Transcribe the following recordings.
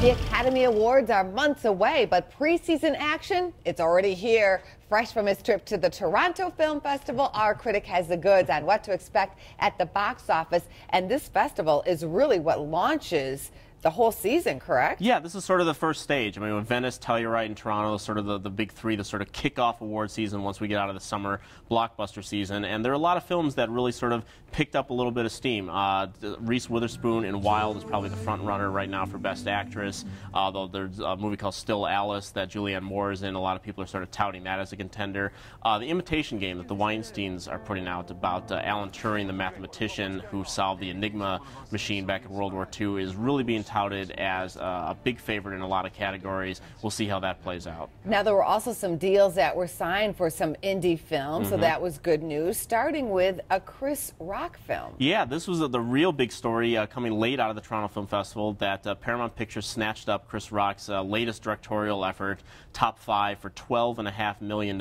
The Academy Awards are months away, but preseason action, it's already here. Fresh from his trip to the Toronto Film Festival, our critic has the goods on what to expect at the box office. And this festival is really what launches the whole season, correct? Yeah, this is sort of the first stage. I mean, with Venice, Telluride, and Toronto, sort of the, the big three, the sort of kick-off award season once we get out of the summer blockbuster season. And there are a lot of films that really sort of picked up a little bit of steam. Uh, Reese Witherspoon in Wild is probably the front runner right now for Best Actress. Uh, there's a movie called Still Alice that Julianne Moore is in. A lot of people are sort of touting that as a contender. Uh, the Imitation Game that the Weinsteins are putting out about uh, Alan Turing, the mathematician who solved the Enigma machine back in World War II, is really being touted as a big favorite in a lot of categories. We'll see how that plays out. Now, there were also some deals that were signed for some indie films, mm -hmm. so mm-hmm. that was good news, starting with a Chris Rock film. Yeah, this was the real big story uh, coming late out of the Toronto Film Festival that uh, Paramount Pictures snatched up Chris Rock's uh, latest directorial effort, Top Five, for $12.5 million.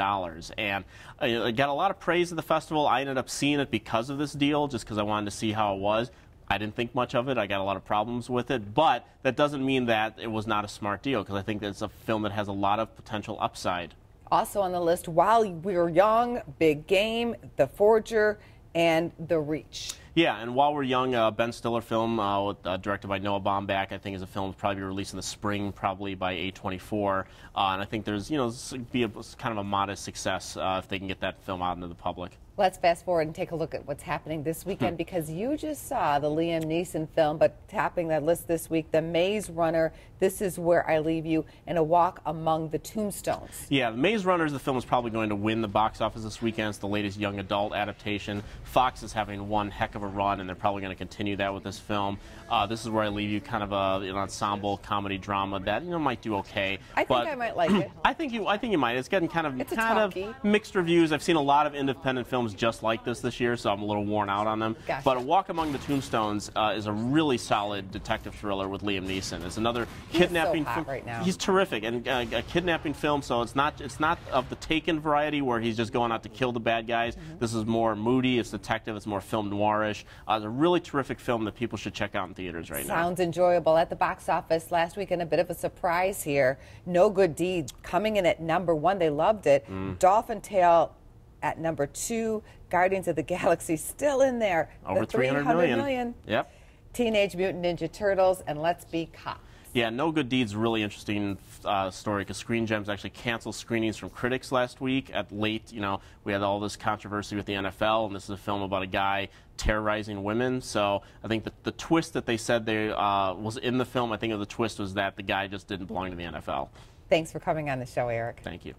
And it got a lot of praise at the festival. I ended up seeing it because of this deal, just because I wanted to see how it was. I didn't think much of it. I got a lot of problems with it, but that doesn't mean that it was not a smart deal because I think it's a film that has a lot of potential upside. Also on the list, While We Were Young, Big Game, The Forger, and The Reach. Yeah, and while we're young, uh, Ben Stiller film uh, with, uh, directed by Noah Baumbach, I think is a film probably be released in the spring, probably by A24. Uh, and I think there's, you know, be a, kind of a modest success uh, if they can get that film out into the public. Let's fast forward and take a look at what's happening this weekend hmm. because you just saw the Liam Neeson film, but tapping that list this week, The Maze Runner, This Is Where I Leave You, and A Walk Among the Tombstones. Yeah, The Maze Runner is the film is probably going to win the box office this weekend. It's the latest young adult adaptation. Fox is having one heck of a run, and they're probably going to continue that with this film. Uh, this is where I leave you, kind of a, an ensemble comedy drama that you know might do okay. I think I might like it. I think you, I think you might. It's getting kind of kind of mixed reviews. I've seen a lot of independent films just like this this year, so I'm a little worn out on them. Gotcha. But A Walk Among the Tombstones uh, is a really solid detective thriller with Liam Neeson. It's another He's kidnapping. So right now. He's terrific, and uh, a kidnapping film. So it's not it's not of the Taken variety where he's just going out to kill the bad guys. Mm -hmm. This is more moody. It's detective. It's more film noirish. Uh, it's a really terrific film that people should check out in theaters right Sounds now. Sounds enjoyable at the box office last week, and a bit of a surprise here. No Good Deed coming in at number one. They loved it. Mm. Dolphin Tale at number two. Guardians of the Galaxy still in there. Over the 300 million. million. Yep. Teenage Mutant Ninja Turtles and Let's Be Cops. Yeah, No Good Deeds really interesting uh, story because Screen Gems actually canceled screenings from critics last week at late. You know, we had all this controversy with the NFL, and this is a film about a guy terrorizing women. So I think the, the twist that they said they uh, was in the film, I think the twist was that the guy just didn't belong to the NFL. Thanks for coming on the show, Erik. Thank you.